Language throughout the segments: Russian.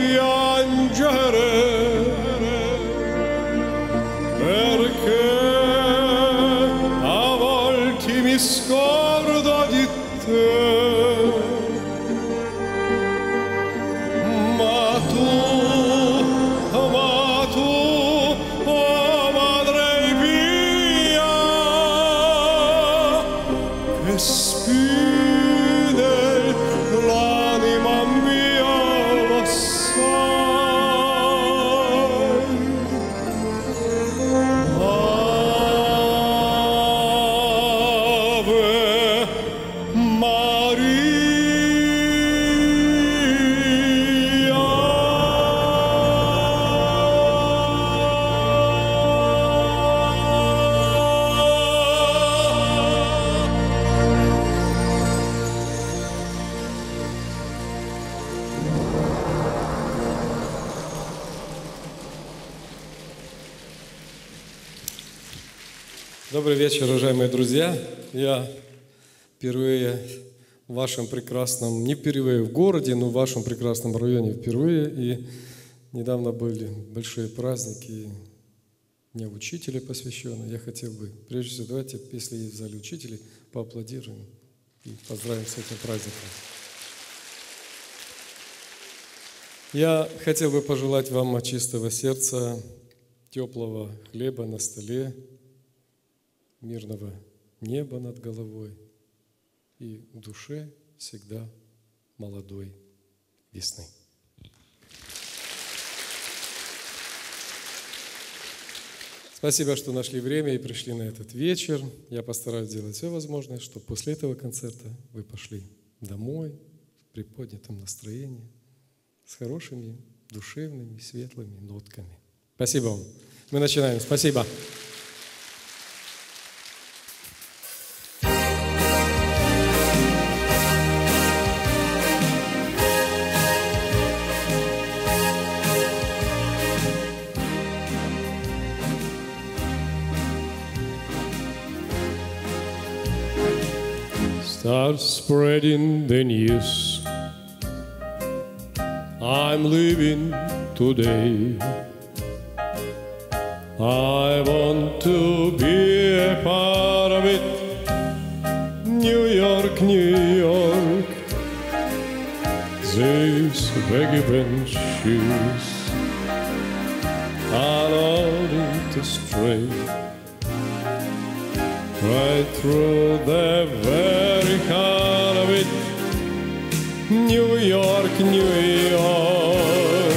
Savior. Вашем прекрасном, не впервые в городе, но в вашем прекрасном районе впервые. И недавно были большие праздники Дня Учителя посвященные. Я хотел бы, прежде всего, давайте, если есть в зале учителей, поаплодируем и поздравим с этим праздником. Я хотел бы пожелать вам от чистого сердца теплого хлеба на столе, мирного неба над головой и в душе всегда молодой весны. Спасибо, что нашли время и пришли на этот вечер. Я постараюсь сделать все возможное, чтобы после этого концерта вы пошли домой в приподнятом настроении, с хорошими, душевными, светлыми нотками. Спасибо вам. Мы начинаем. Спасибо. Start spreading the news. I'm leaving today. I want to be a part of it. New York, New York. These baggy bench shoes are on to stray right through the it. New York, New York.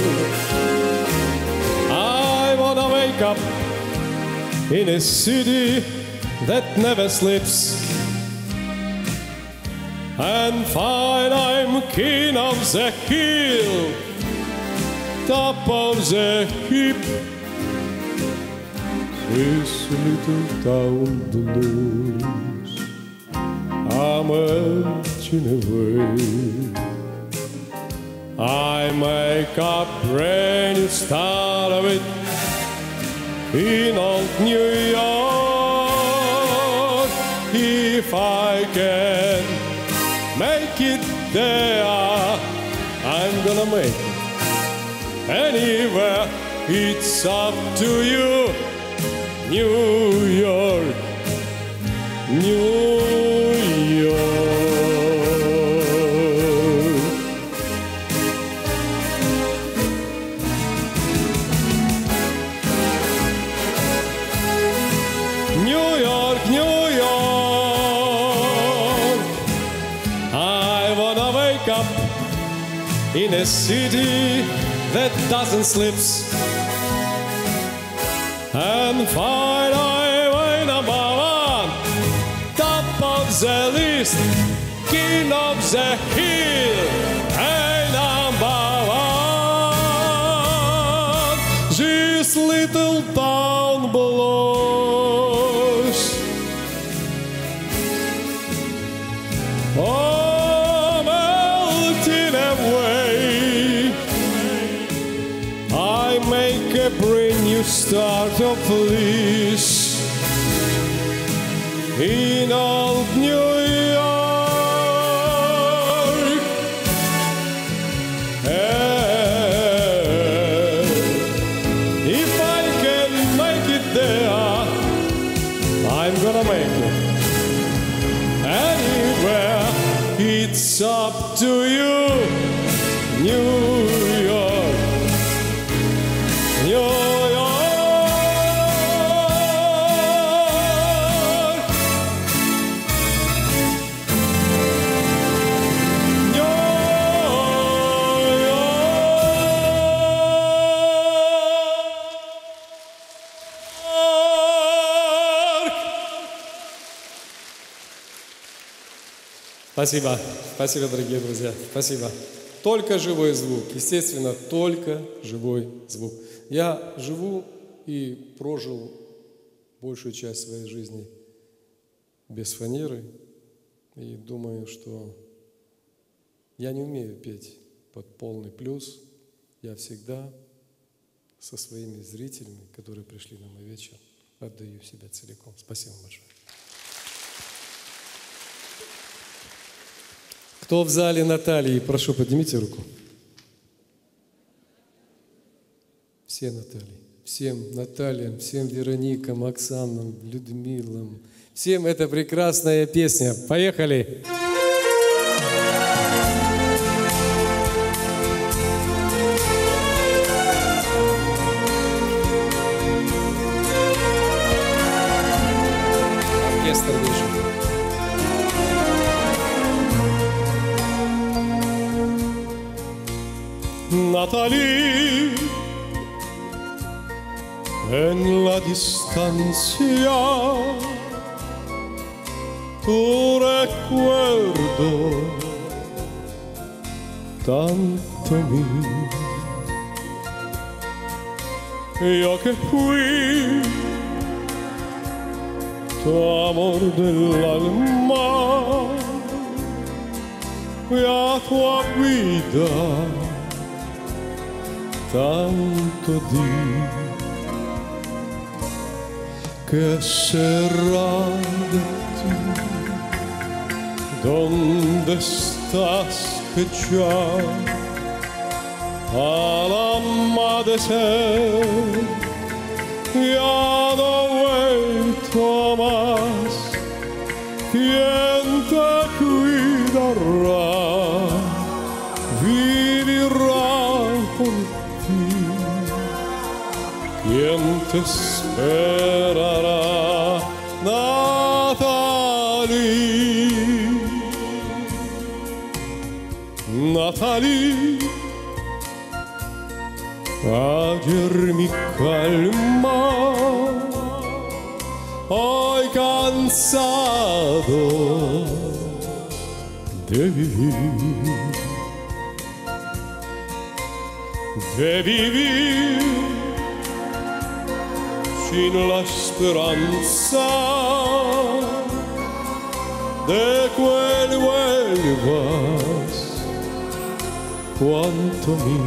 I wanna wake up in a city that never sleeps and find I'm king of the hill, top of the heap. This little town blues I'm are I make a brand new start of it in old New York. If I can make it there, I'm gonna make it anywhere. It's up to you, New York, New York. A city that doesn't sleep and find I way number one, top of the list, king of the hill, hey number one. This little I make a brand new start of this. In old New Спасибо. Спасибо, дорогие друзья. Спасибо. Только живой звук. Естественно, только живой звук. Я живу и прожил большую часть своей жизни без фанеры. И думаю, что я не умею петь под полный плюс. Я всегда со своими зрителями, которые пришли на мой вечер, отдаю себя целиком. Спасибо большое. Кто в зале Натальи? Прошу, поднимите руку. Все Натальи. Всем Натальям, всем Вероникам, Оксанам, Людмилам. Всем эта прекрасная песня. Поехали! Оркестр tanto mí. Yo que fui tu amor del alma y a tu vida tanto di que será de ti dónde taskıça Alamma se ya dove Thomas. Quien te cuidará vivirá por ti quien te espera. Natali. Acermi calma. Hoy cansado de vivir. De vivir sin la esperanza De que vuelva cuanto mí.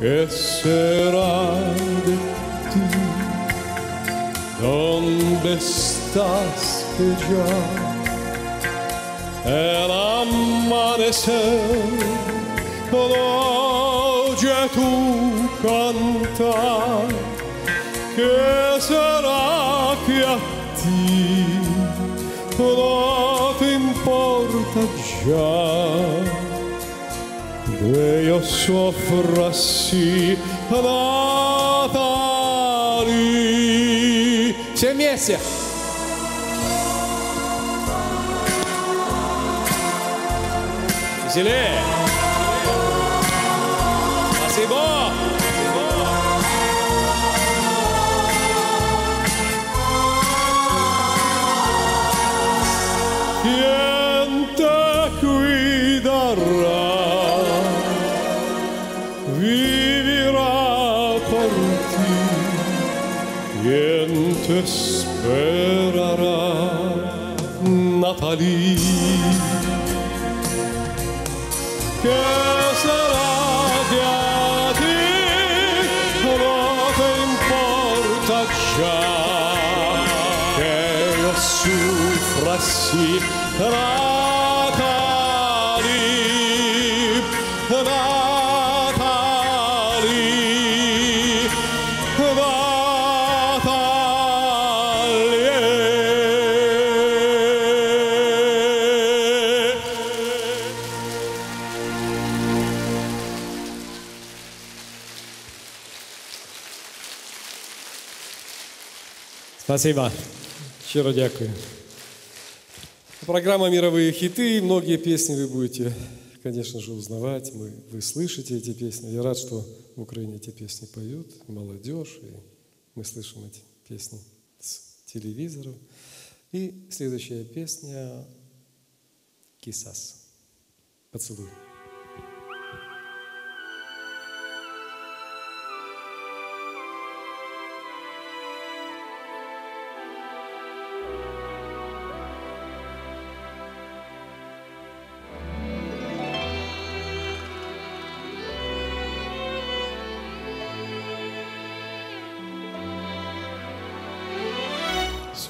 ¿Qué será de ti? ¿Dónde estás que ya el amanecer oye tu cantar? ¿Qué será que a ti no te importa ya? De io soffrassi Натали. Все вместе. Веселее. Niente spererà Natalie Che sarà di a te Non ti importa già. Che io soffra sì Спасибо. Щиро дякую. Программа «Мировые хиты». Многие песни вы будете, конечно же, узнавать. Мы, вы слышите эти песни. Я рад, что в Украине эти песни поют, молодежь, и мы слышим эти песни с телевизоров. И следующая песня «Кисас». Поцелуй.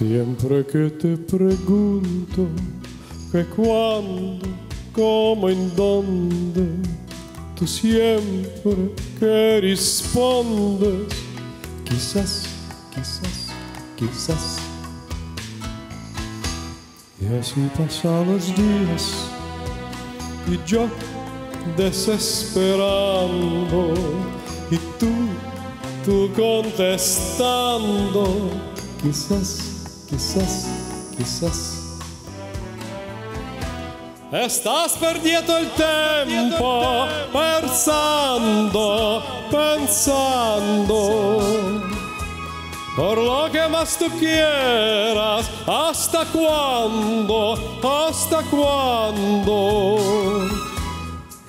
Siempre que te pregunto que cuándo, cómo, en dónde, tú siempre que respondes, quizás, quizás, quizás. Y así pasan los días y yo desesperando y tú, tú contestando, quizás, quizás, quizás. Estás perdiendo el tiempo pensando, pensando. Por lo que más tú quieras, ¿hasta cuándo? ¿Hasta cuándo?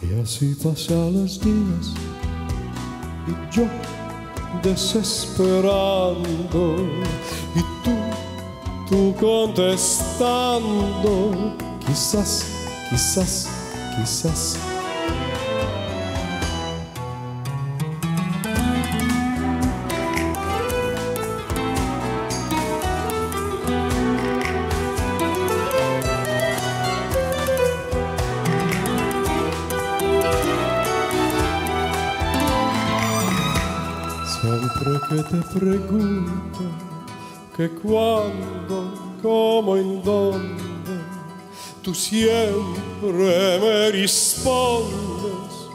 Y así pasan los días y yo desesperando y tú, tú contestando, quizás, quizás, quizás. Siempre que te pregunto que cuándo, cómo, en dónde, tú siempre me respondes,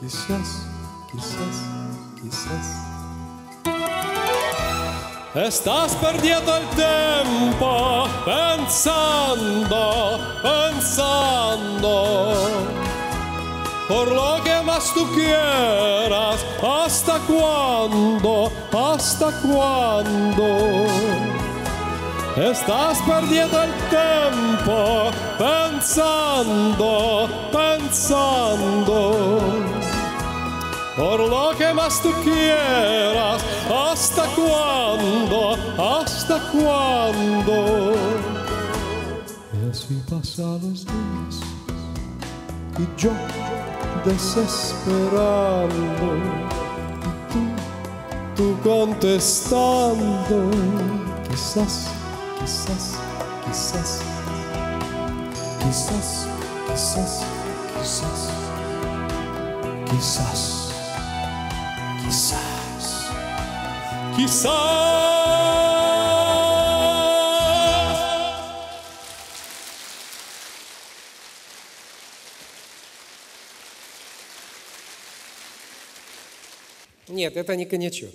quizás, quizás, quizás. Estás perdiendo el tiempo pensando, pensando. Por lo más tú quieras, hasta cuándo, hasta cuándo. Estás perdiendo el tiempo pensando, pensando. Por lo que más tú quieras, hasta cuándo, hasta cuándo. Y así pasan los días y yo desesperando y tú, tú contestando, quizás, quizás, quizás, quizás, quizás, quizás, quizás, quizás, quizás. Нет, это не коньячок.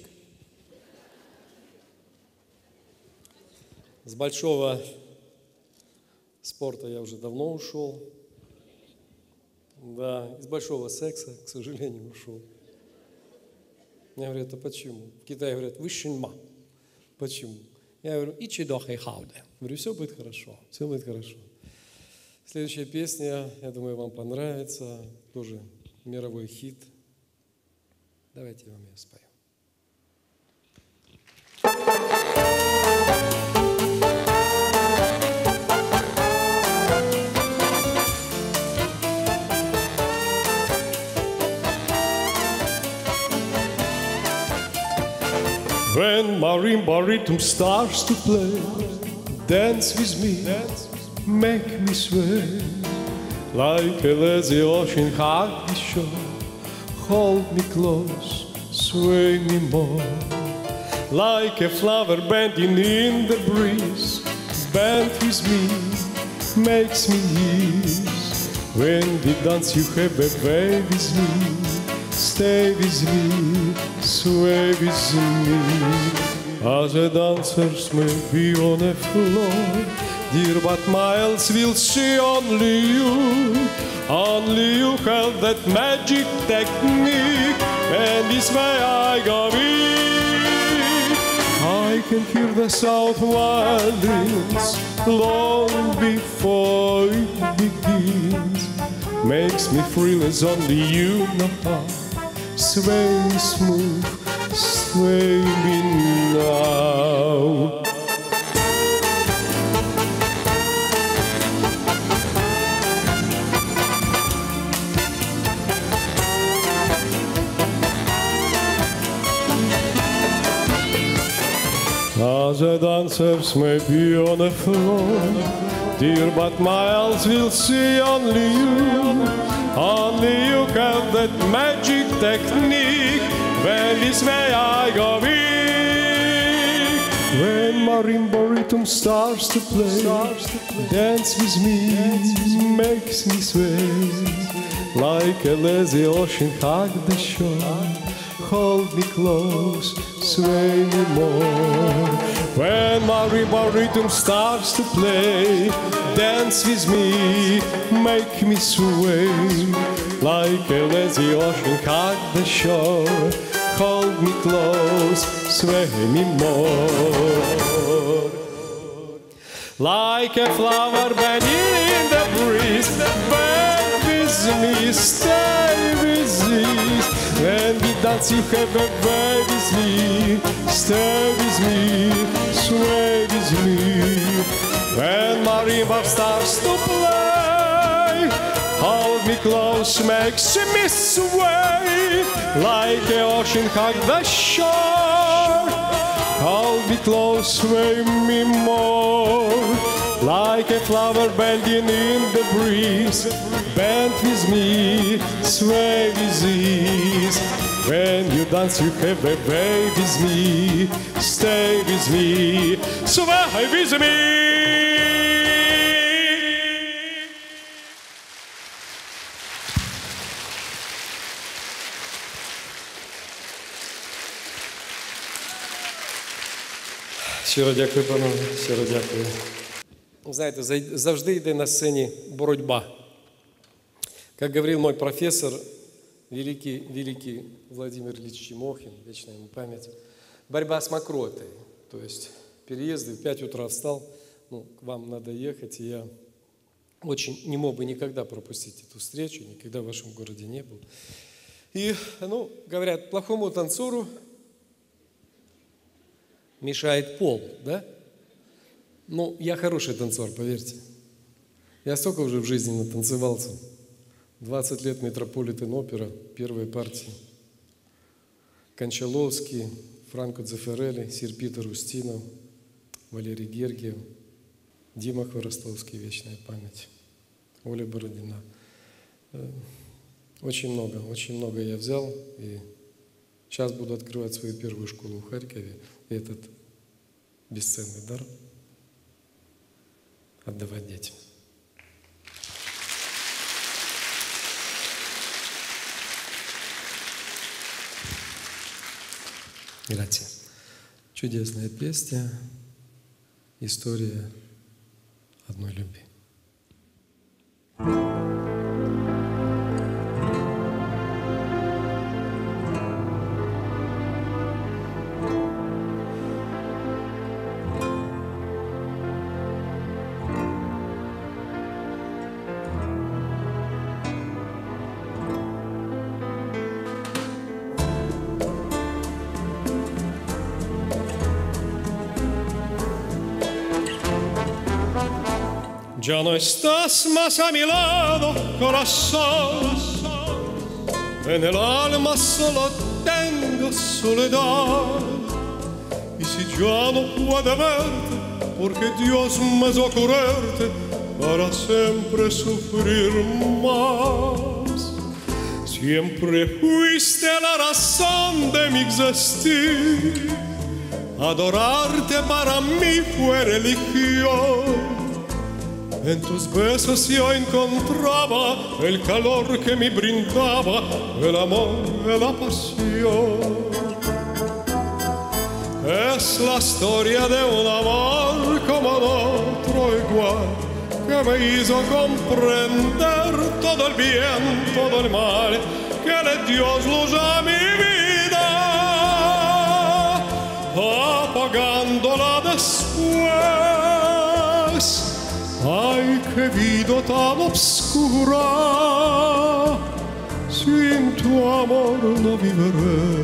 С большого спорта я уже давно ушел. Да, из большого секса, к сожалению, ушел. Я говорю, это почему? В Китае говорят, вышинма. Почему? Я говорю, и чидох и хауде. Говорю, все будет хорошо, все будет хорошо. Следующая песня, я думаю, вам понравится. Тоже мировой хит – Давайте я вам ее спою. When marimba rhythm starts to play, dance with me, make me sway, like a lazy ocean hug the shore. Hold me close, sway me more. Like a flower bending in the breeze, bend with me, makes me ease. When we dance, you have a way with me, stay with me, sway with me. As a dancers may be on a floor, dear, but miles will see only you. Only you have that magic technique, and this way I go weak. I can hear the south winds long before it begins. Makes me feel as only you know. Sway smooth, sway me now. The dancers may be on the floor, dear, but my eyes will see only you. Only you have that magic technique. When this way I go weak. When marimba rhythm starts to play, dance with me, makes me sway. Like a lazy ocean, hug the shore hold me close, sway me more. When marimba rhythm starts to play, dance with me, make me sway. Like a lazy ocean, hug the shore, hold me close, sway me more. Like a flower bending in the breeze, bend with me, stay with me. When we dance, you have a way with me. Stay with me, sway with me. When marimba starts to play, hold me close, makes me sway. Like the ocean hug the shore. Hold me close, sway me more. Like a flower bending in the breeze, bend with me, sway with ease. When you dance, you have a way with me, stay with me, sway with me. Щиро дякую, панове, щиро дякую. Знаєте, завжди йде на сцені боротьба. Как говорил мой профессор, великий, великий Владимир Ильич Тимохин, вечная ему память, борьба с мокротой, то есть переезды, в 5 утра встал, ну, к вам надо ехать, и я очень не мог бы никогда пропустить эту встречу, никогда в вашем городе не был. И, ну, говорят, плохому танцору мешает пол, да? Ну, я хороший танцор, поверьте. Я столько уже в жизни натанцевался. 20 лет Метрополитен опера, первой партии. Кончаловский, Франко Дзеферелли, Сир Питер Устинов, Валерий Гергиев, Дима Хворостовский, вечная память, Оля Бородина. Э, очень много, очень много я взял, и сейчас буду открывать свою первую школу в Харькове, и этот бесценный дар отдавать детям. Grazie. Чудесная песня, история одной любви. Ya no estás más a mi lado, corazón. En el alma solo tengo soledad. Y si ya no puedo verte, porque Dios me hizo quererte para siempre sufrir más. Siempre fuiste la razón de mi existir. Adorarte para mí fue religión. En tus besos yo encontraba el calor que me brindaba el amor la pasión. Es la historia de un amor como otro igual que me hizo comprender todo el bien, todo el mal que le Dios luz a mi vida, apagándola después. Ay, qué vida tan obscura, sin tu amor no viviré.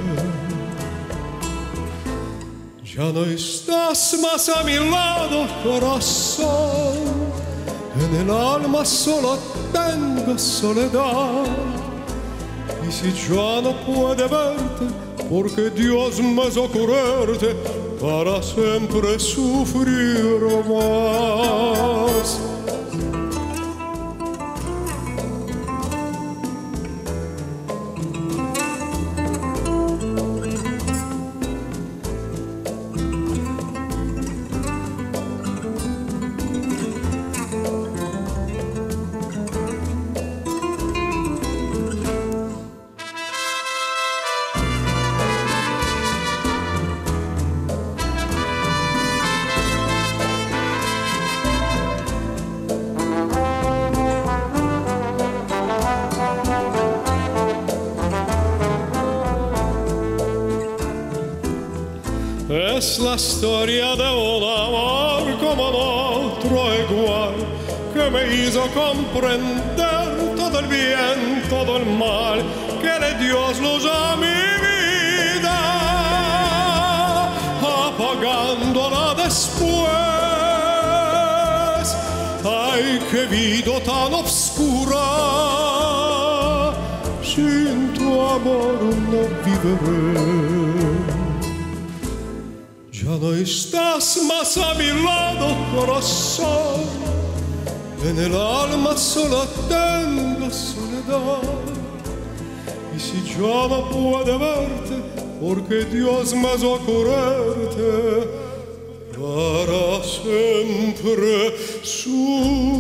Ya no estás más a mi lado, corazón. En el alma solo tengo soledad. Y si ya no puede verte, porque Dios me hizo quererte, para siempre sufrir más. La historia de un amor como otro igual que me hizo comprender todo el bien, todo el mal que le Dios luz a mi vida, apagándola después. Ay, qué vida tan obscura, sin tu amor no viviré. Sono estás más a mi lado, corazón. En el alma sola tengo soledad. Y si yo no puedo verte, porque Dios me hizo curarte para siempre su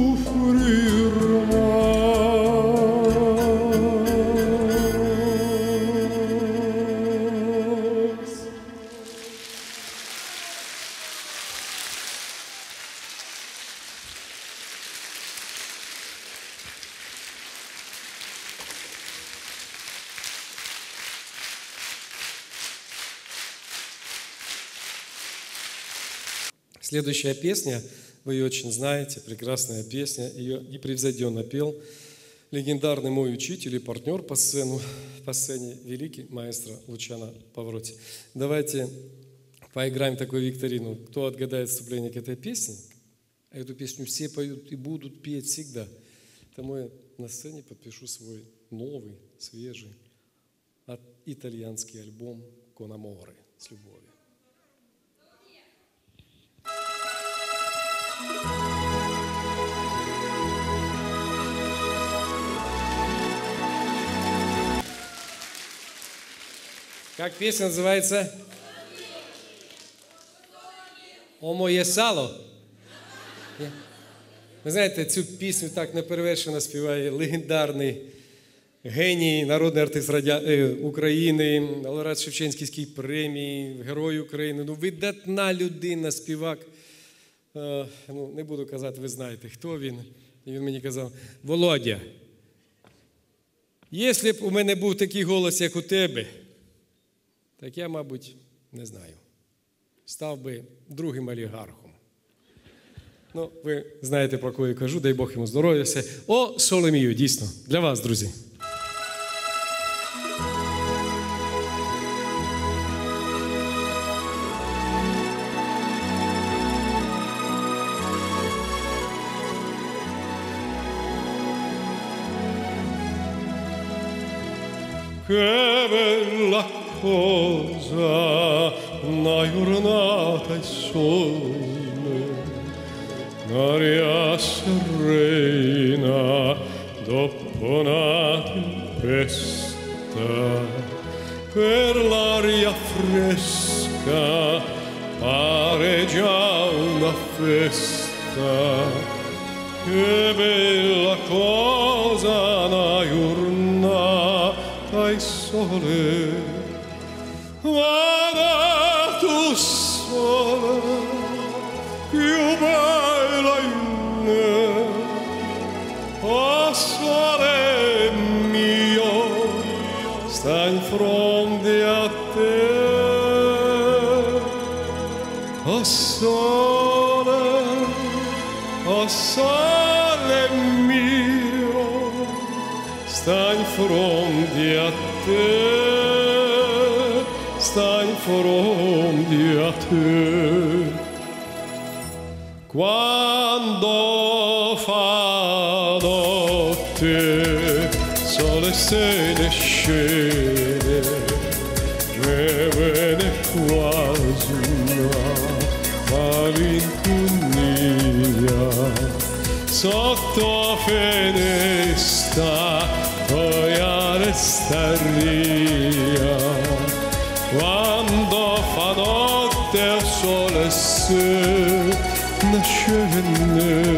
Следующая песня, вы ее очень знаете, прекрасная песня, ее непревзойденно пел легендарный мой учитель и партнер по, сцену, по сцене, великий маэстро Лучана Павроти. Давайте поиграем такую викторину. Кто отгадает вступление к этой песне, а эту песню все поют и будут петь всегда, тому я на сцене подпишу свой новый, свежий, итальянский альбом «Конаморы» с любовью. Как песня называется? О моє сало. Ви знаєте, цю пісню так неперевершено співає легендарний геній, народний артист Радя... Е, України, лауреат Шевченківської премії, Герой України. Ну, видатна людина, співак. Е, ну, Не буду казати, ви знаєте, хто він. Він мені казав: Володя, якщо б у мене був такий голос, як у тебе, так я, мабуть, не знаю. Став би другим олігархом. Ну, ви знаєте, про кого я кажу, дай Бог йому здоров'я. все. О, Соломію, дійсно, для вас, друзі. Cosa una giornata e sole, un'aria serena dopo una tempesta, per l'aria fresca pare già una festa. Che bella cosa una giornata e sole, fronte a te, oh sole, oh sole mio, sta in fronte a te, sta in fronte a te. Quando fa notte, sole se ne scende, sotto finestra poi restaria quando fa notte il sole se ne scende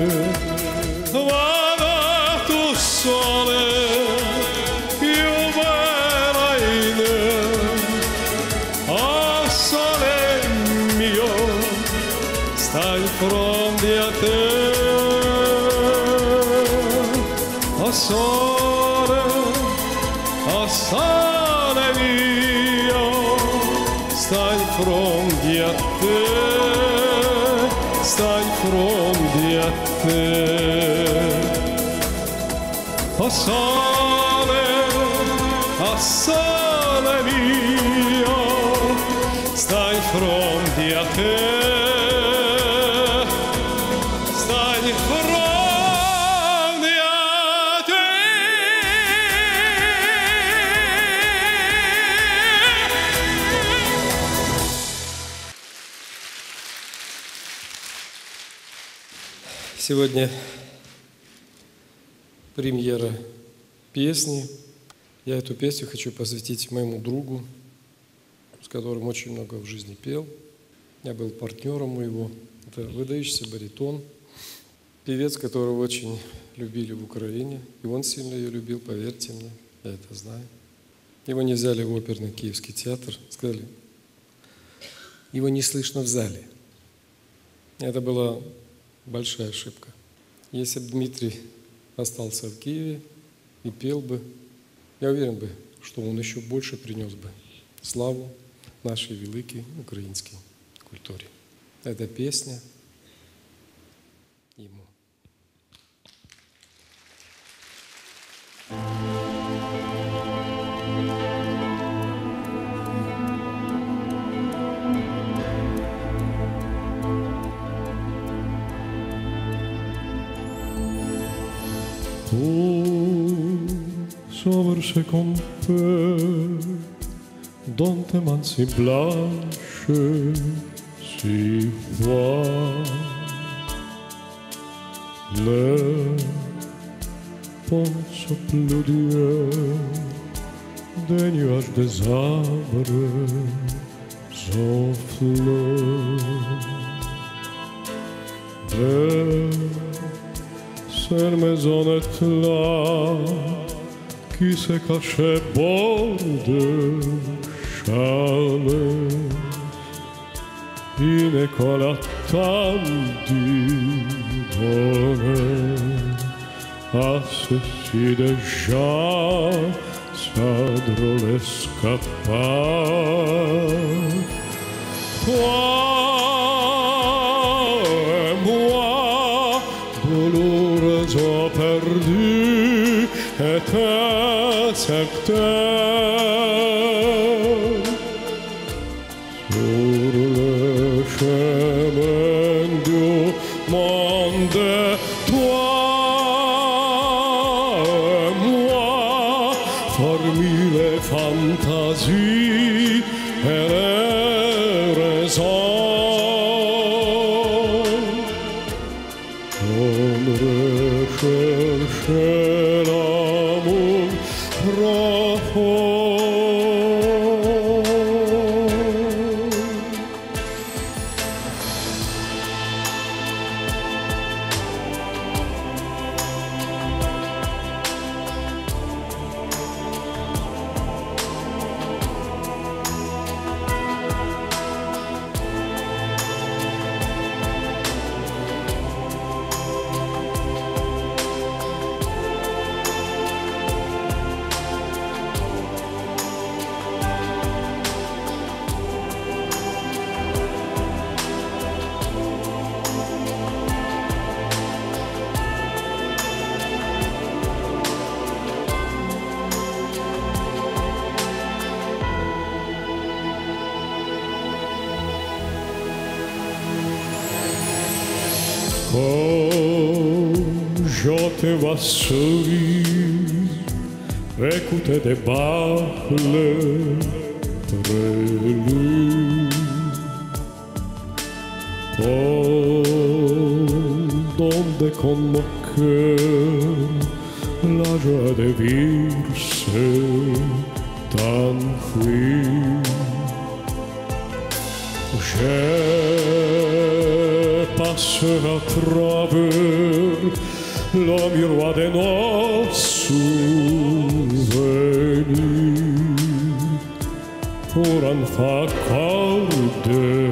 Сегодня премьера песни. Я эту песню хочу посвятить моему другу, с которым очень много в жизни пел. Я был партнером у его. Это выдающийся баритон, певец, которого очень любили в Украине. И он сильно ее любил, поверьте мне, я это знаю. Его не взяли в оперный Киевский театр. Сказали, его не слышно в зале. Это была большая ошибка. Если бы Дмитрий остался в Киеве и пел бы, я уверен бы, что он еще больше принес бы славу нашей великой украинской культуре. эта песня ему. Tu sovrse con pe, donde man si blanche, si voit. Le ponce pludie des nuages des arbres en fleurs sărmezonet la Chise ca și borde șale Inecola tandi done A se si deja sadrole scappa Poate accepted. de par le prélude. Donde convoquen la joie de vivre tan fluide. Je passe à travers le miroir des noces souvenirs pour enfin encore devenir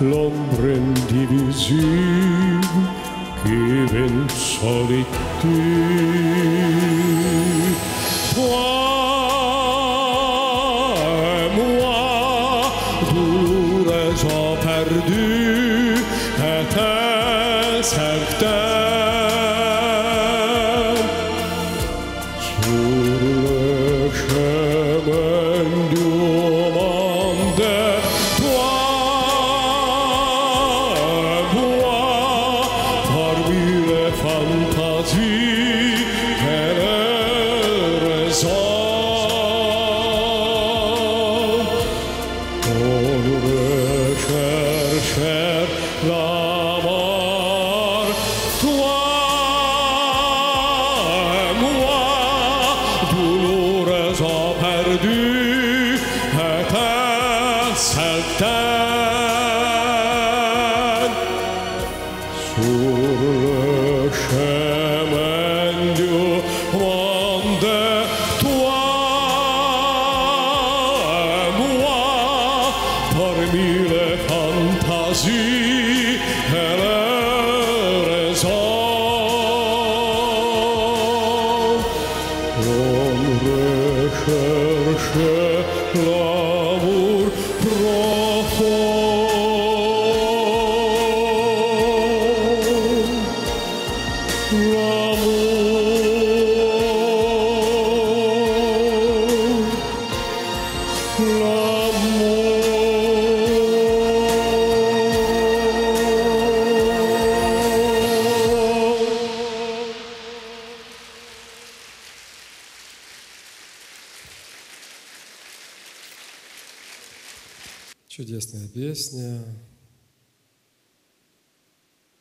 l'ombre indivisible qui vient solitude. Чудесная песня.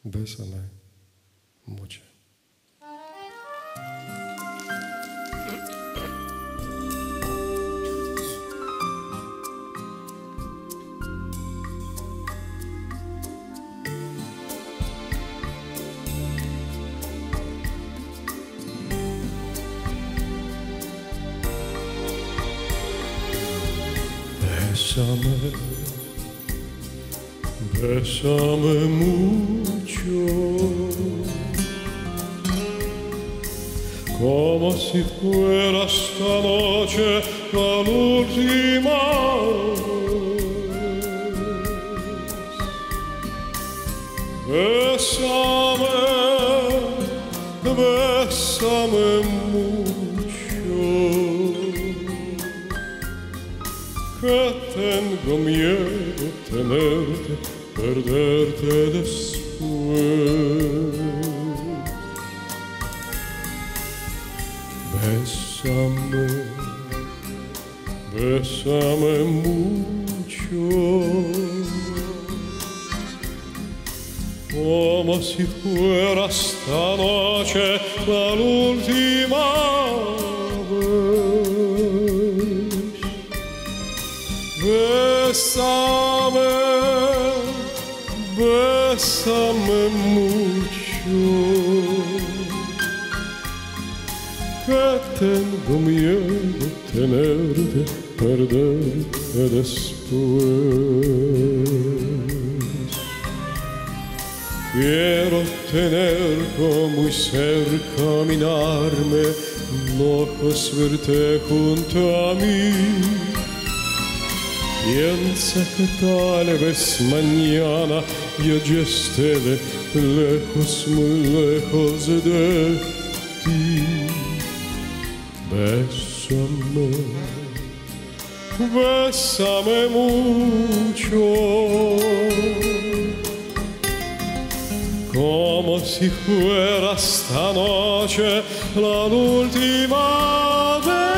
Бесаме муча. Bésame, bésame mucho, como si fuera esta noche la última vez. Bésame, mucho. Que tengo miedo tenerte, perderte después. Bésame, bésame mucho, como si fuera esta noche la última. Bésame mucho, que tengo miedo tenerte, perderte después. Quiero tener como muy cerca mirarme, locos verte junto a mí. Piensa que tal vez mañana yo ya esté lejos, muy lejos de ti. Bésame, bésame mucho, como si fuera esta noche la última vez.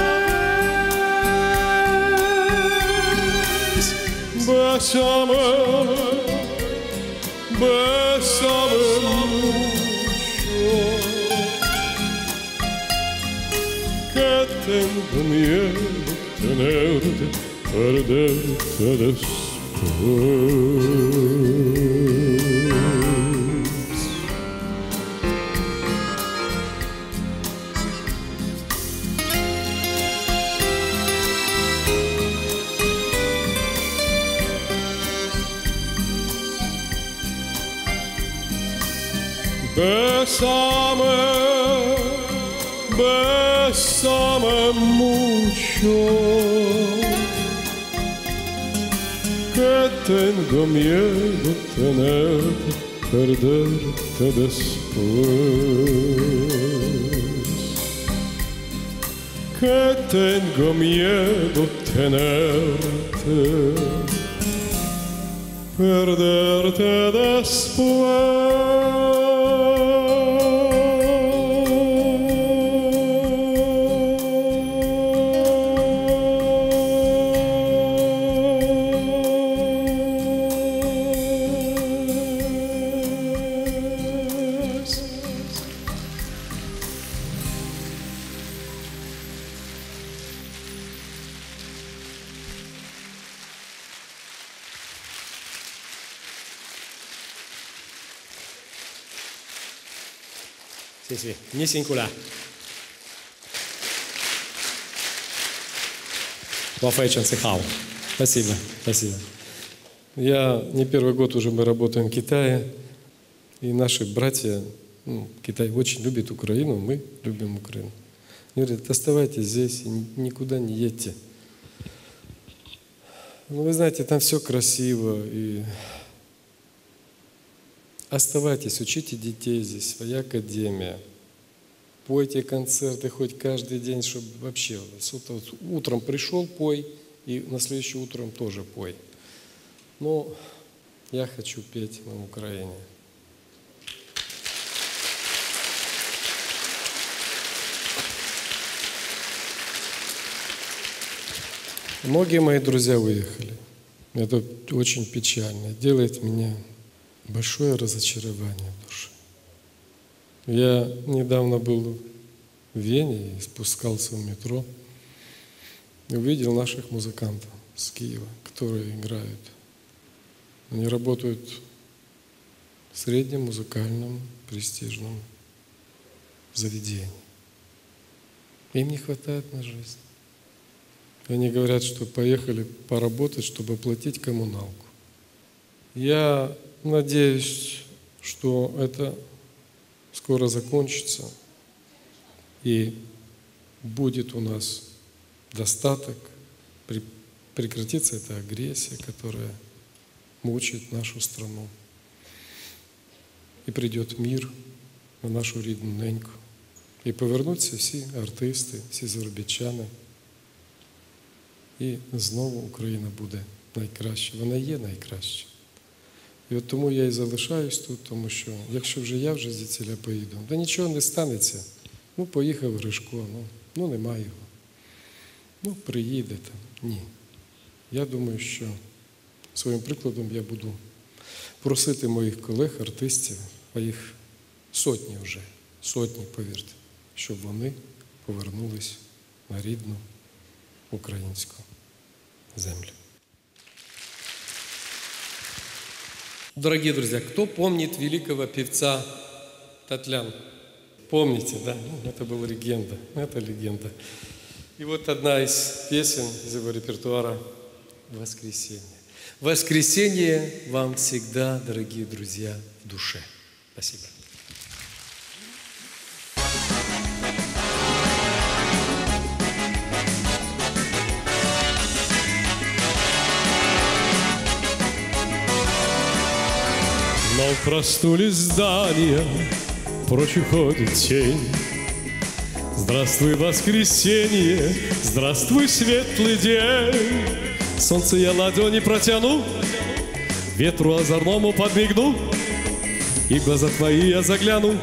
Bésame, Bésame mucho Que tengo miedo tenerte perderte después mucho, que tengo miedo tenerte, perderte después. Que tengo miedo tenerte, perderte después. Малюсеньку là. Лафайчан Сихау. Спасибо, спасибо. Я не первый год уже мы работаем в Китае, и наши братья, ну, Китай очень любит Украину, мы любим Украину. Они говорят, оставайтесь здесь, никуда не едьте. Ну, вы знаете, там все красиво, и оставайтесь, учите детей здесь, своя академия – Пойте концерты хоть каждый день, чтобы вообще вот утром пришел, пой, И на следующее утром тоже пой. Но я хочу петь на Украине. Многие мои друзья уехали. Это очень печально. Делает меня большое разочарование в душе. Я недавно был в Вене и спускался в метро и увидел наших музыкантов с Киева, которые играют. Они работают в среднем музыкальном престижном заведении. Им не хватает на жизнь. Они говорят, что поехали поработать, чтобы оплатить коммуналку. Я надеюсь, что это скоро закончится и будет у нас достаток, прекратится эта агрессия, которая мучает нашу страну. І прийде мир на нашу рідну неньку. І повернуться всі артисти, всі заробітчани – і знову Україна буде найкраща. Вона є найкраща. І от тому я і залишаюсь тут, тому що якщо вже я вже звідсіля поїду, то нічого не станеться. Ну, поїхав Гришко, ну, ну немає його. Ну, приїде там. Ні. Я думаю, що своїм прикладом я буду просити моїх колег, артистів, а їх сотні вже, сотні, повірте, щоб вони повернулись на рідну українську землю. Дорогие друзья, кто помнит великого певца Татлян? Помните, да? Это была легенда, это легенда. И вот одна из песен из его репертуара «Воскресенье». Воскресенье вам всегда, дорогие друзья, в душе. Спасибо. Но проснулись здания, прочь уходит тень. Здравствуй, воскресенье, здравствуй, светлый день. Солнце я ладони протяну, ветру озорному подмигну, И глаза твои я загляну,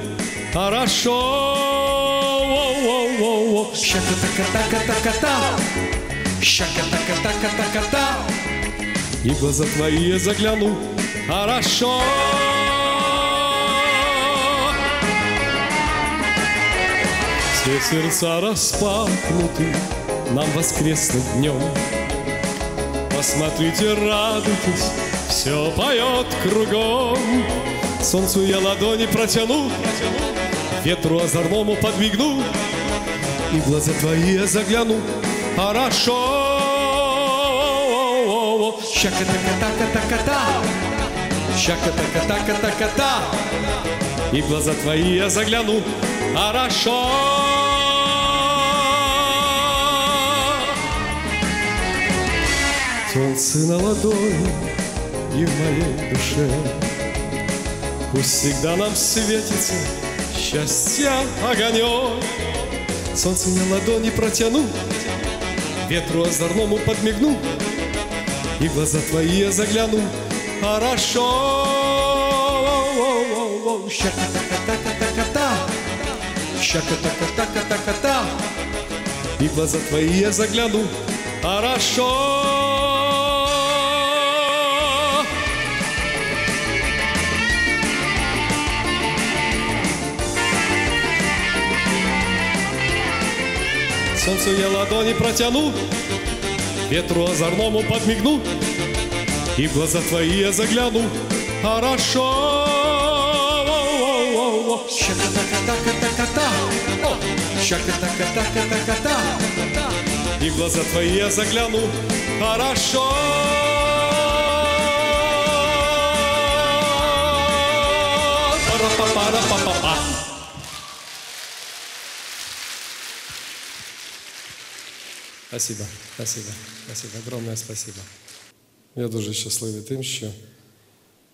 хорошо. Щака-така-така-така-та, щака-така-така-така-та. И глаза твои я загляну, хорошо. Все сердца распахнуты нам воскресным днем. Посмотрите, радуйтесь, все поет кругом. Солнцу я ладони протяну, ветру озорному подмигну, и в глаза твои я загляну, хорошо. Щака-така-така-така-та, щака-така-така-така-та. И в глаза твои я загляну, хорошо. Солнце на ладони и в моей душе. Пусть всегда нам светится счастья огонек. Солнце на ладони протяну, ветру озорному подмигну И в глаза твои я загляну, хорошо. Щака-така-така-така-та, щака-така-така-така-та. И в глаза твои я загляну, хорошо. Солнцу я ладони протяну, ветру озорному подмигну, И в глаза твои я загляну, хорошо. И в глаза твои я загляну, хорошо. Пара-па-пара-па-па-па. Спасибо, спасибо, спасибо, огромне спасибо. Я дуже щасливий тим, що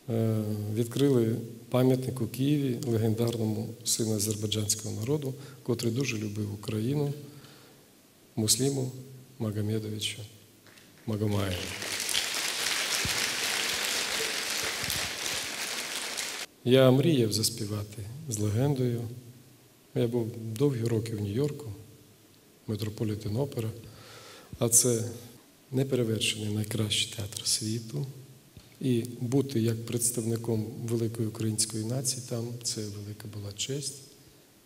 е, відкрили пам'ятник у Києві легендарному сину азербайджанського народу, котрий дуже любив Україну, Мусліму Магомедовичу Магомаєва. Я мріяв заспівати з легендою. Я був довгі роки в Нью-Йорку, Метрополітен Опера, а це неперевершений найкращий театр світу. І бути як представником великої української нації там це велика була честь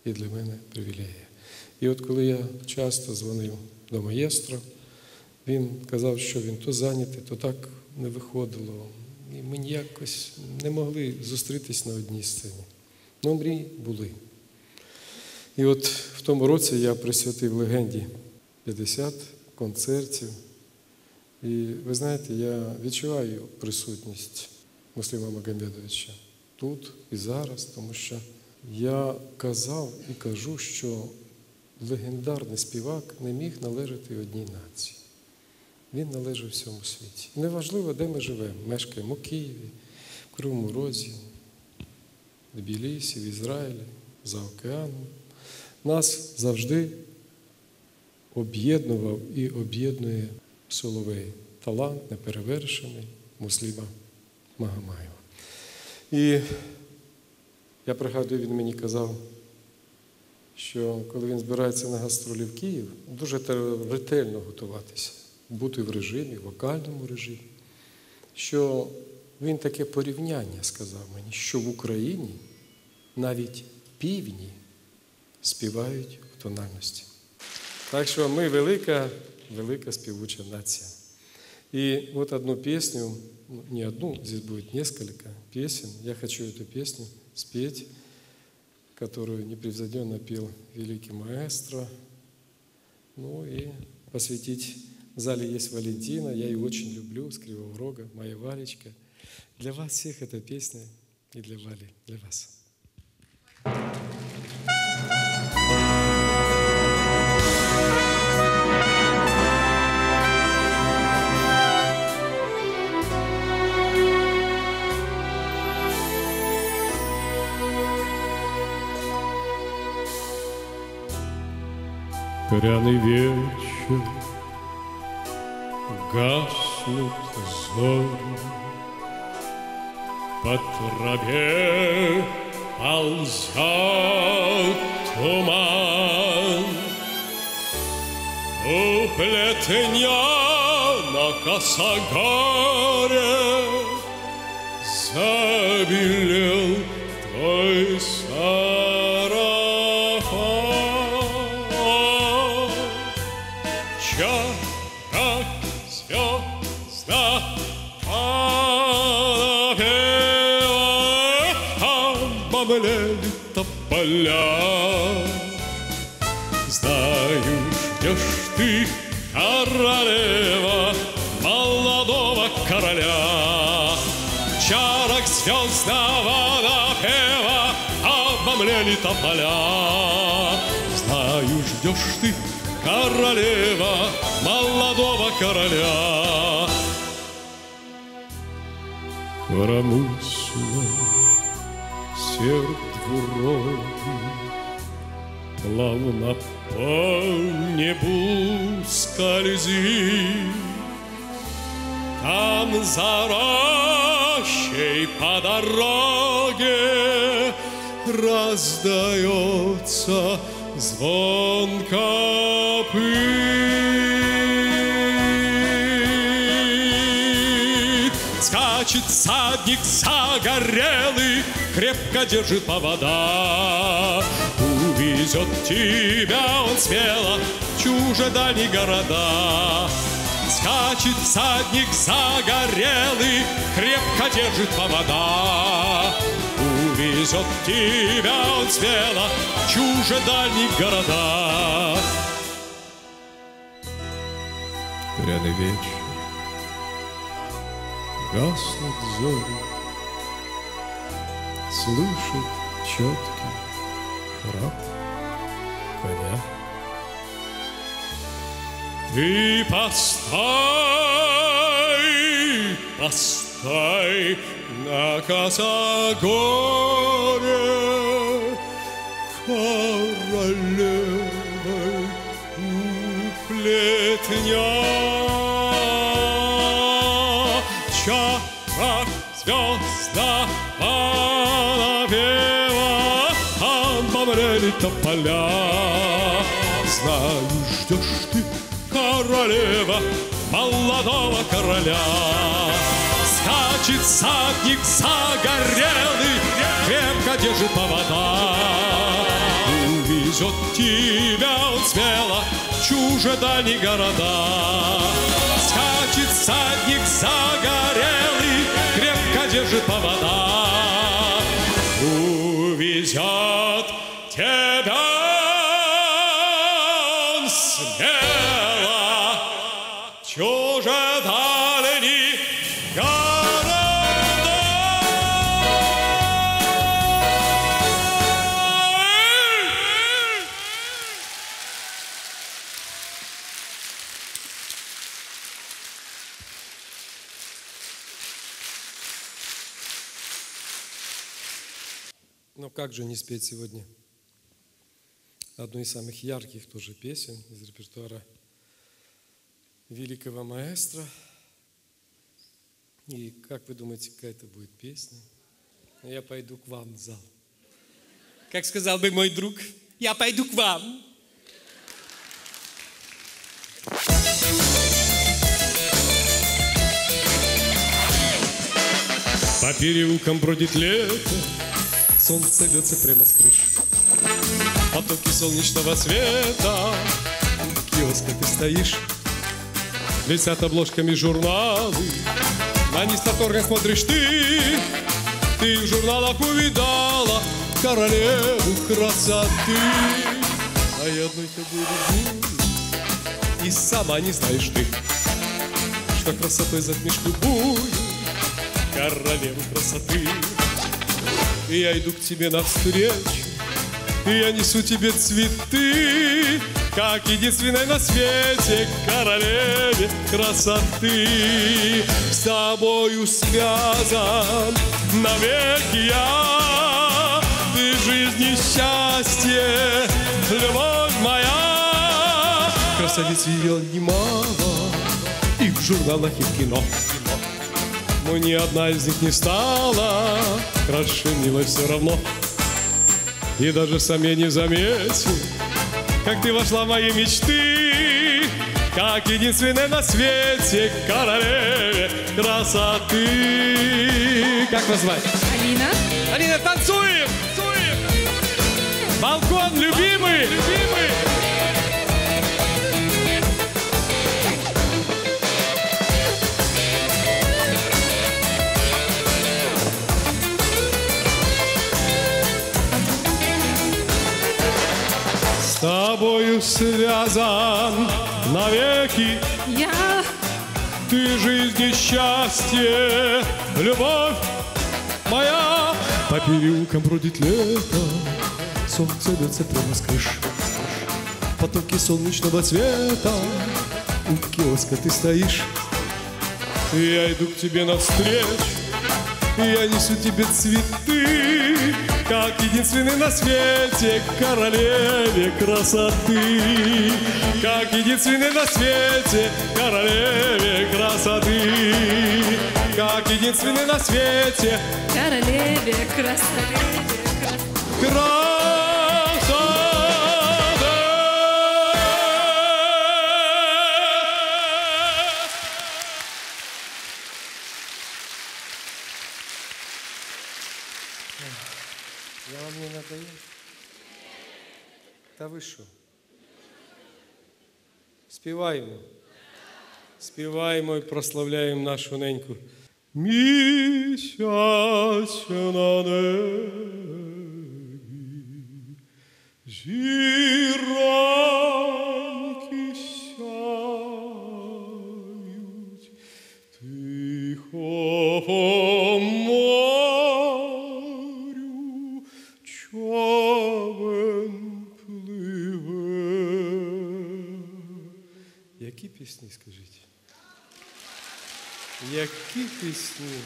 і для мене привілегія. І от коли я часто дзвонив до маєстро, він казав, що він то зайнятий, то так не виходило. І ми ніякось не могли зустрітись на одній сцені. Ну, мрії були. І от в тому році я присвятив легенді 50 концертів. І ви знаєте, я відчуваю присутність Муслима Магомедовича тут і зараз, тому що я казав і кажу, що легендарний співак не міг належати одній нації. Він належить всьому світі. Неважливо, де ми живемо. Мешкаємо у Києві, в Кривому Розі, в Тбілісі, в Ізраїлі, за океаном. Нас завжди об'єднував і об'єднує Соловей, талант неперевершений Мусліма Магомаєва. І я пригадую, він мені казав, що коли він збирається на гастролі в Київ, дуже треба ретельно готуватися, бути в режимі, в вокальному режимі, що він таке порівняння сказав мені, що в Україні навіть півні співають в тональності. Так що ми велика, велика спевучая нация. И вот одну песню, не одну, здесь будет несколько песен. Я хочу эту песню спеть, которую непревзойденно пел великий маэстро. Ну и посвятить в зале есть Валентина, я ее очень люблю, с Кривого Рога, моя Валечка. Для вас всех эта песня и для Вали, для вас. Пряный вечер, гаснут зори, По траве ползет туман. У плетня на косогоре Забелел тополя. Знаю, ждешь ты, королева, молодого короля. Чарок звездного напева обомлели тополя. Знаю, ждешь ты, королева, молодого короля. Коромыслом серп двуроги Плавно по небу скользи, Там за рощей по дороге Раздается звон копыт. Скачет садник загорелый, Крепко держит повода. Увезет тебя он смело чуже дальние города. Скачет всадник загорелый, Крепко держит повода. Увезет тебя он смело чуже дальних города. Пряный вечер, гаснут зори, Слышит четкий храп коня Ты постай, постай на Косогоре Королевой уплетня Чара звезда тополя. Знаю, ждешь ты, королева, молодого короля. Скачет садник загорелый, крепко держит повода. Увезет тебя он смело в чужедальние города. Скачет садник загорелый, крепко держит повода. Увезет тебя он смело города. Но как же не спеть сегодня одну из самых ярких тоже песен из репертуара великого маэстро. И как вы думаете, какая это будет песня? Я пойду к вам в зал. Как сказал бы мой друг, я пойду к вам. По переулкам бродит лето, Солнце льется прямо с крыши. Потоки солнечного света. У киоска ты стоишь, Висят обложками журналы, на них с восторгом смотришь ты. ты в журналах увидала королеву красоты. А я одной тобой любуюсь, И сама не знаешь ты, Что красотой затмишь любую Королеву красоты. И я иду к тебе навстречу, я несу тебе цветы, как единственной на свете королеве красоты. С тобою связан навеки я, ты жизнь и счастье, любовь моя. Красавиц ее немало, И в журналах, и в кино. Но ни одна из них не стала краше милой все равно. И даже сам я не заметил, как ты вошла в мои мечты, как единственная на свете королеве красоты. Как вас звать? Алина. Алина, танцуем! Танцуем! Балкон, любимый! Любимый! С тобою связан навеки Я ты жизнь и счастье, любовь моя. По переулкам бродит лето, солнце льется прямо с крыши. Потоки солнечного цвета, у киоска ты стоишь. я иду к тебе навстречу, я несу тебе цветы, как единственный на свете королеве красоты, как единственный на свете королеве красоты, как единственный на свете королеве красоты. красоты. Та ви що? Співаємо. Співаємо і прославляємо нашу неньку. Місяця на небі, зіраньки сяють, тихо Які пісні?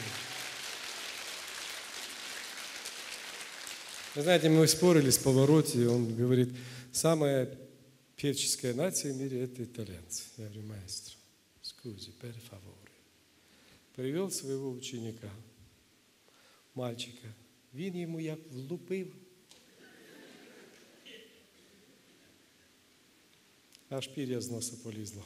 Вы знаете, мы спорили с Повороте, и он говорит, самая певческая нация в мире – это итальянцы. Я говорю, маэстро, скузи, per favore. Привел своего ученика, мальчика. Він йому як влупив. Аж пір'я з носа полізло.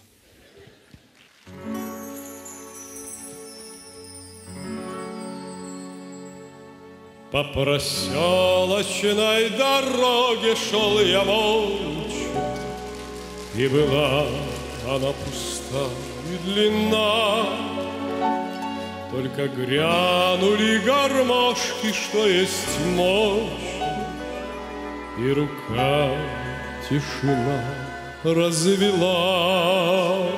По проселочной дороге шел я молча, И была она пуста и длинна. Только грянули гармошки, что есть мощь, И рука тишина развела.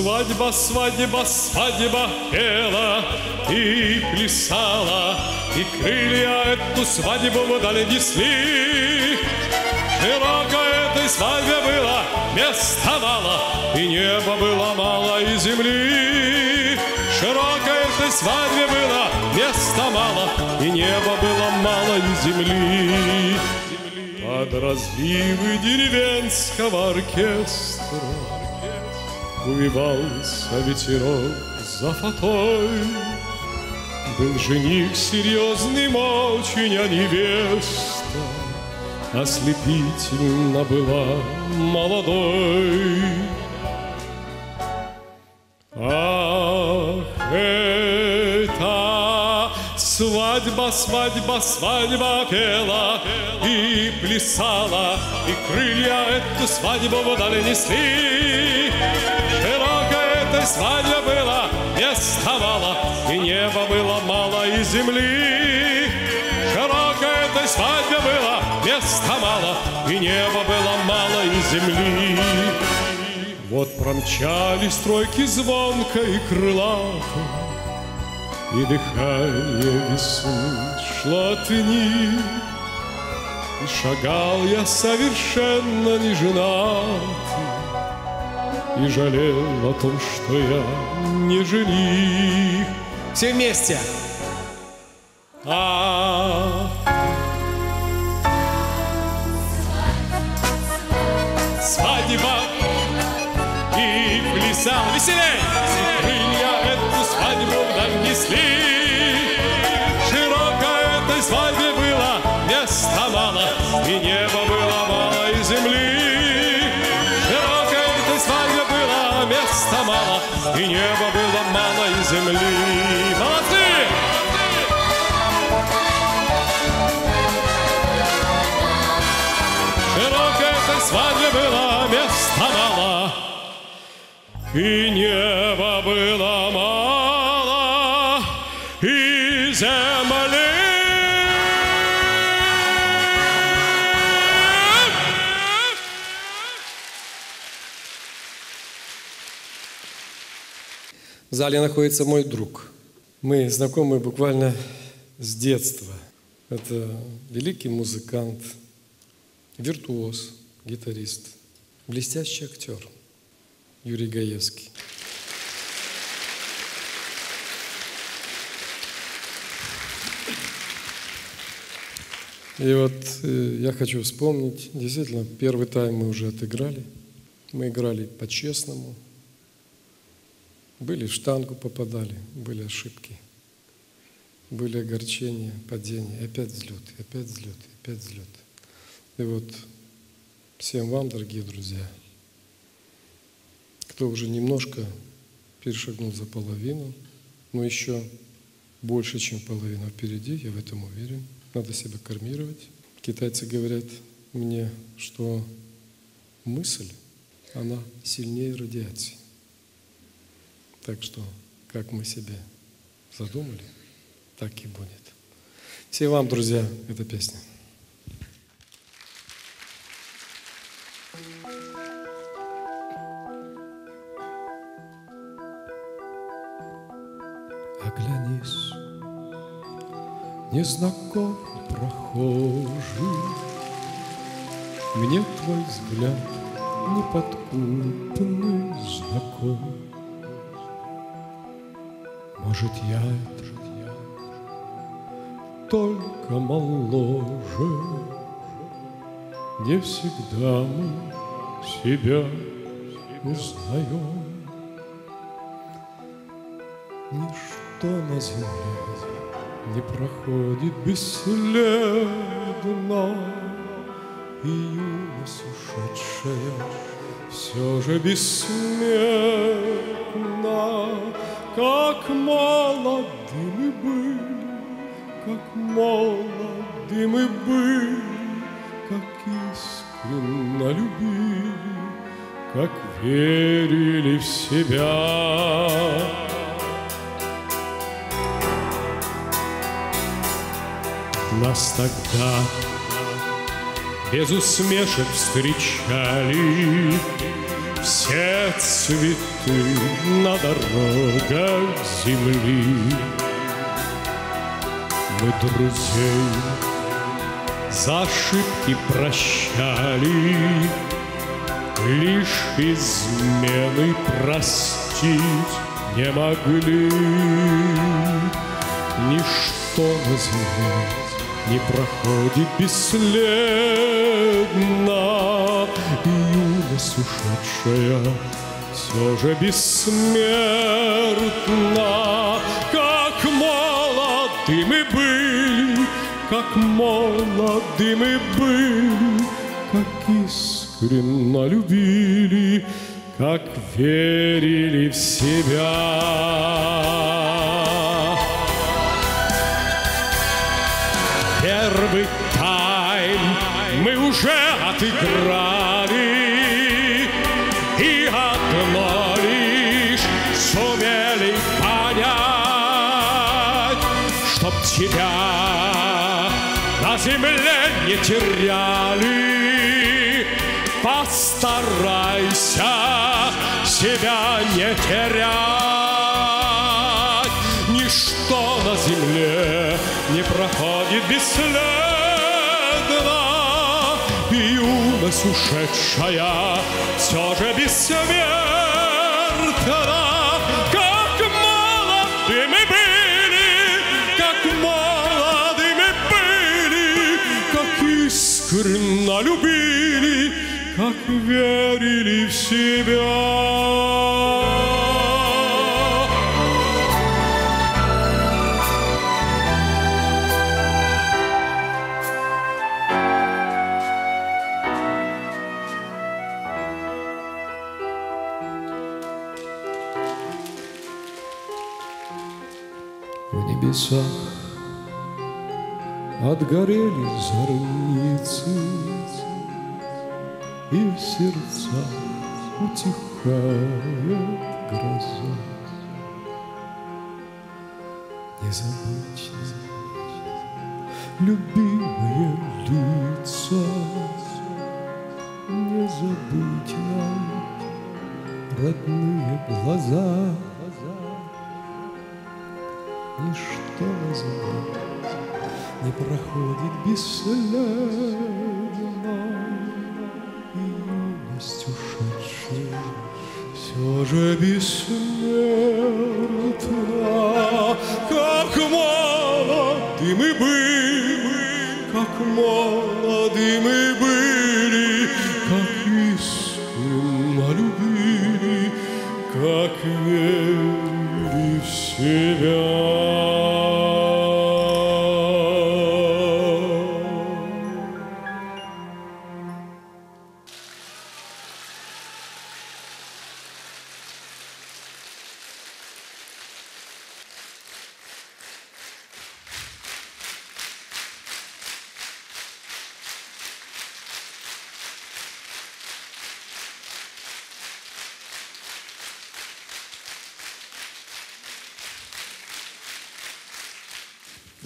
Свадьба, свадьба, свадьба пела и плясала, и крылья эту свадьбу вдаль несли. Широко этой свадьбе было места мало, и неба было мало, и земли. Широко этой свадьбе было места мало, и неба было мало, и земли. Под разливы деревенского оркестра Увивался ветерок за фатой. Был жених серьезным очень, а невеста. Ослепительно была молодой. Ах, это свадьба, свадьба, свадьба пела и плясала, и крылья эту свадьбу вдаль несли. Было места мало, и неба было мало, и земли. Широко этой свадьбе было места мало, и неба было мало, и земли. Вот промчались стройки звонко и крылато, И дыхание весны шло от них, И шагал я совершенно не женатый, И жалел о том, что я не жених. Все вместе. А свадьба и плясал веселей, крылья эту свадьбу вдаль несли. И неба было мало, и земли. В зале находится мой друг. Мы знакомы буквально с детства. Это великий музыкант, виртуоз, гитарист, блестящий актер Юрий Гаевский. И вот э, я хочу вспомнить, действительно, первый тайм мы уже отыграли. Мы играли по-честному. Были в штангу попадали, были ошибки. Были огорчения, падения, и опять взлет, и опять взлет, и опять взлет. И вот всем вам, дорогие друзья, кто уже немножко перешагнул за половину, но еще больше, чем половина впереди, я в этом уверен. Надо себя кормировать. Китайцы говорят мне, что мысль, она сильнее радиации. Так что, как мы себе задумали, так и будет. Всем вам, друзья, эта песня. Оглянись, незнакомый прохожий, Мне твой взгляд неподкупный знаком. Может, я только моложе, Не всегда мы себя узнаем. Ничто на земле не проходит бесследно, И юность ушедшая все же бессмертна, Как молоды мы были, как молоды мы были, Как искренно любили, как верили в себя. Нас тогда без усмешек встречали Все цветы на дорогах земли. Мы друзей за ошибки прощали, Лишь измены простить не могли. Ничто на земле не проходит бесследно, юность ушедшая все же бессмертна. Как молоды мы были, как молоды мы были, как искренно любили, как верили в себя. Первый тайм мы уже отыграли. И одно лишь сумели понять Чтоб тебя на земле не теряли. Постарайся себя не терять. Ничто на земле бесследно, и юность ушедшая все же бессмертна. Как молоды мы были, как молоды мы были, как искренно любили, как верили в себя. Небесах Отгорели зорницы И в сердцах утихает гроза Не забыть любимые лица Не забыть родные глаза Ничто на земле не проходит бесследно, И юность ушедшая все же бессмертна.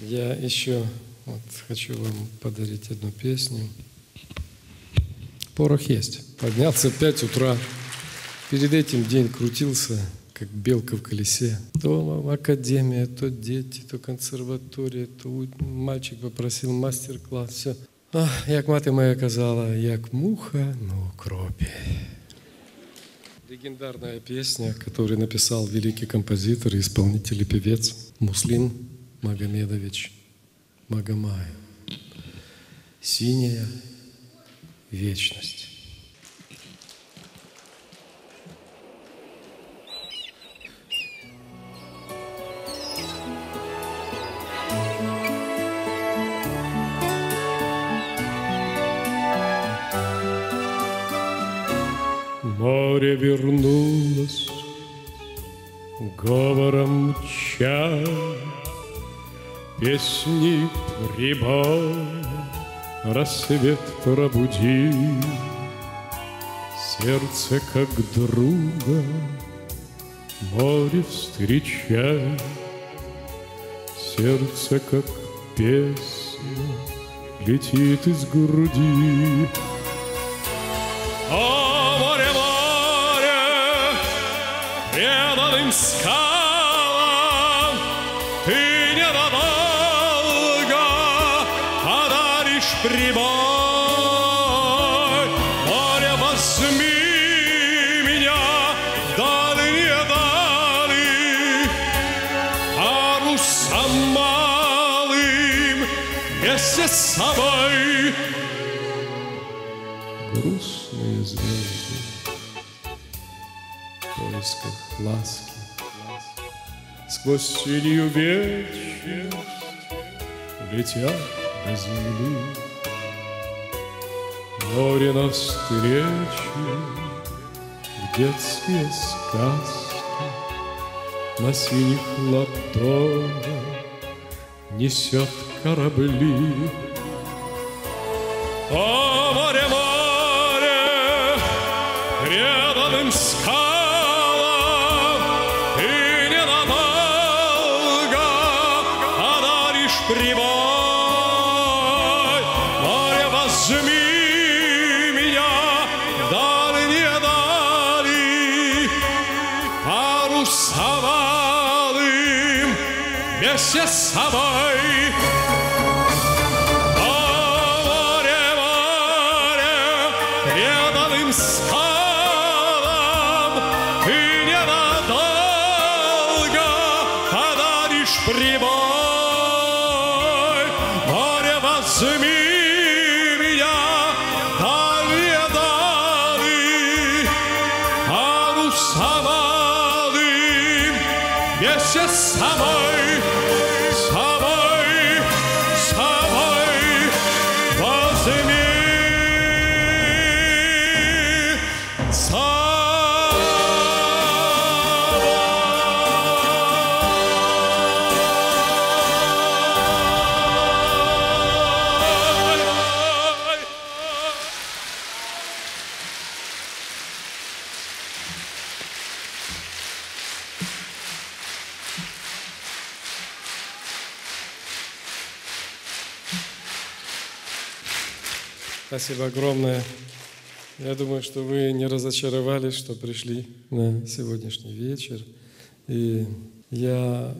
Я еще вот хочу вам подарить одну песню. Порох есть. Поднялся в 5 утра. Перед этим день крутился, как белка в колесе. То академия, то дети, то консерватория, то мальчик попросил мастер-класс. Все. А, як мати моя казала, як муха на укропе. Легендарная песня, которую написал великий композитор и исполнитель и певец Муслин Магомедович Магомаев. Синяя вечность. Рассвет пробуди, Сердце как друга море встречай, Сердце как песня летит из груди. О, море, море, преданным скалам Синюю вечность летят до земли. Море навстречу в детские сказки На синих ладонях несет корабли. О, море, море, преданным скалам вместе Спасибо огромное. Я думаю, что вы не разочаровались, что пришли на сегодняшний вечер. И я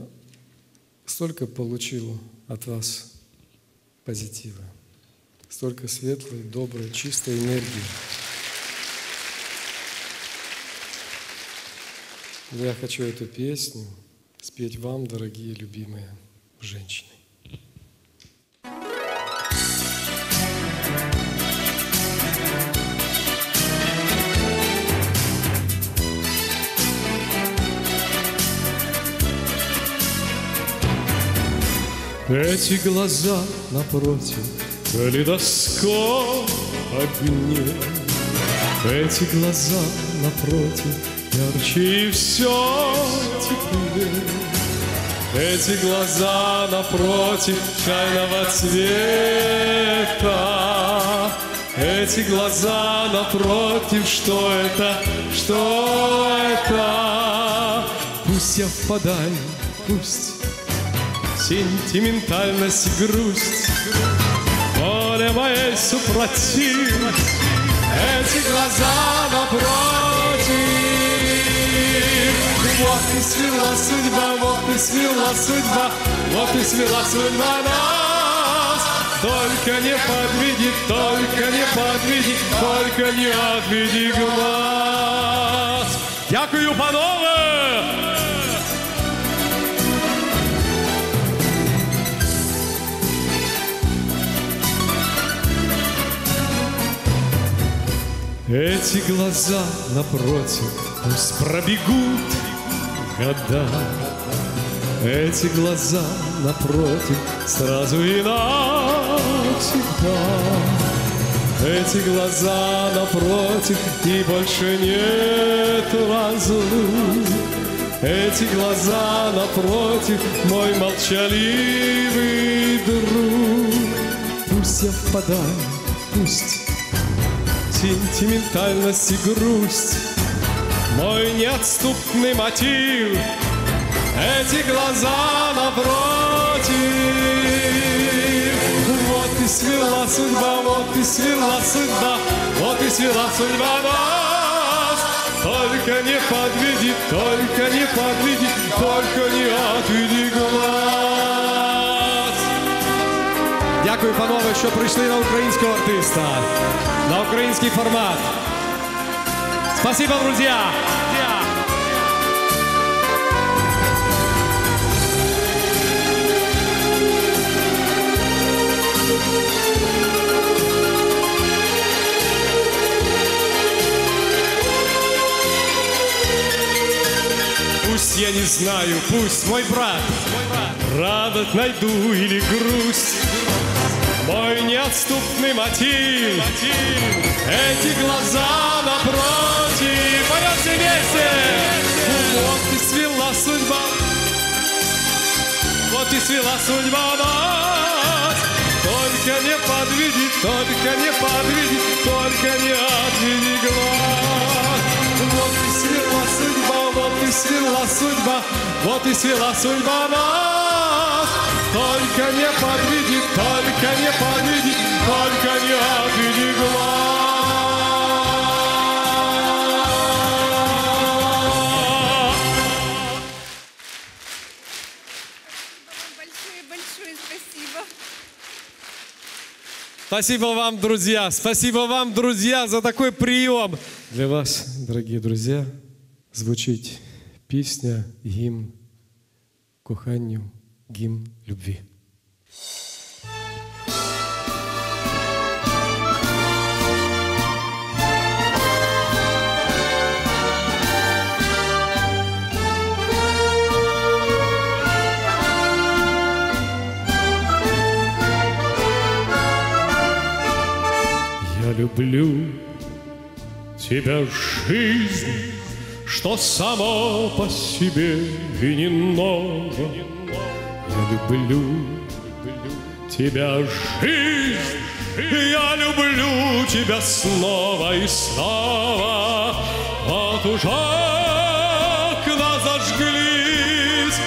столько получил от вас позитива, столько светлой, доброй, чистой энергии. Я хочу эту песню спеть вам, дорогие, любимые женщины. Эти глаза напротив калейдоскоп огней. Эти глаза напротив ярче и все теплее. Эти глаза напротив чайного цвета. Эти глаза напротив, что это, что это? Пусть я впадаю, пусть сентиментальность грусть. Воля моей супротив. Эти глаза напротив. Вот и свела судьба, вот и свела судьба. Вот и свела судьба нас. Только не подведи, только не подведи Только не отведи глаз. Дякую, панове! Эти глаза напротив пусть пробегут года. Эти глаза напротив сразу и навсегда. Эти глаза напротив И больше нет разлук Эти глаза напротив Мой молчаливый друг Пусть я впадаю, пусть Сентиментальность и грусть. Мой неотступный мотив Эти глаза напротив. Вот и свела судьба, вот и свела судьба Вот и свела судьба нас. Только не подведи, только не подведи Только не отведи глаз Дякую, панове, що прийшли на українського артиста, на український формат. Спасибо, друзья! Пусть я не знаю, пусть мой брат, радость найду или грусть, мой неотступный мотив, эти глаза напротив, поем все вместе, вот и свела судьба, вот и свела судьба нас, только не подведи, только не подведи, только не отведи глаз. Вот и свела судьба, вот и свела судьба, вот и свела судьба нас. Только не подведи, только не подведи, только не отведи глаз. Большое-большое спасибо. Спасибо вам, друзья! Спасибо вам, друзья, за такой прием! Для вас, дорогие друзья, звучит песня, гимн коханню, гимн любви. Я люблю тебя, жизнь, что само по себе и не ново. Я люблю тебя, жизнь, я люблю тебя снова и снова. Вот уже окна зажглись,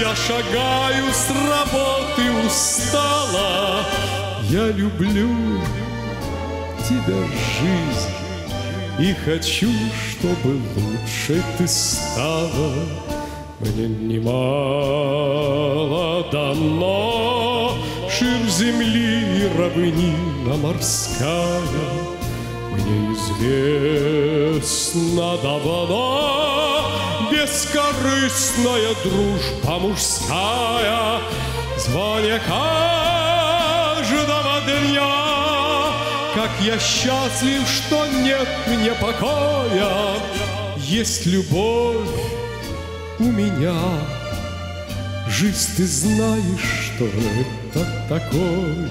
я шагаю с работы устала. Я люблю тебя, жизнь, и хочу, чтобы лучше ты стала. Мне немало дано Шир земли равнина морская. Мне известно давно Бескорыстная дружба мужская. Звоне каждого дня как я счастлив, что нет мне покоя, есть любовь у меня. Жизнь, ты знаешь, что это такое.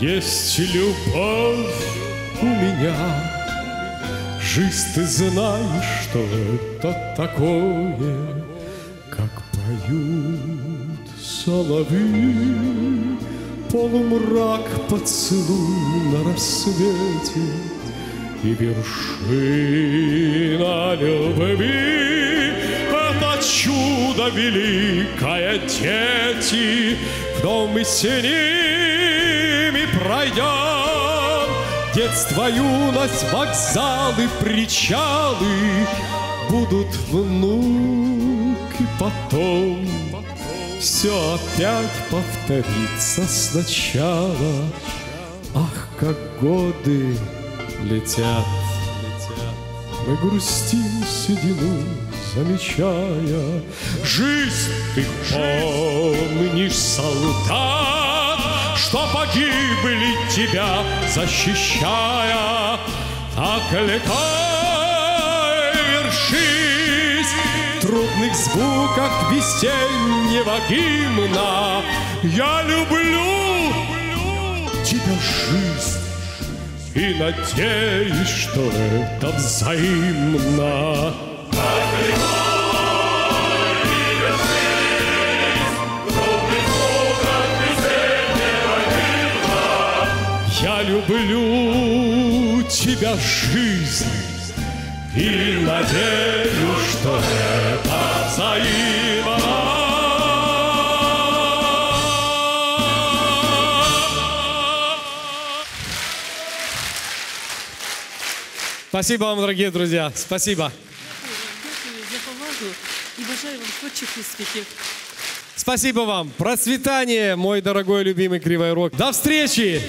Есть любовь у меня. Жизнь, ты знаешь, что это такое, как поют соловьи. Полумрак поцелуй на рассвете И вершина любви. Это чудо великое, дети В дом мы с ними пройдем Детство, юность, вокзалы, причалы Будут внуки потом Все опять повторится сначала. Ах, как годы летят. Мы грустим седину, замечая. Жизнь ты помнишь, солдат Что погибли тебя, защищая. Так вершись в трудных звуках весеннего гимна. Я люблю тебя, жизнь, и надеюсь, что это взаимно. Я люблю тебя, жизнь, и надеюсь, что это взаимно. Спасибо вам, дорогие друзья. Спасибо. Дякую за повагу і бажаю вам творчих успіхів. Спасибо вам. Процветание, мой дорогой любимый Кривой Рог. До встречи!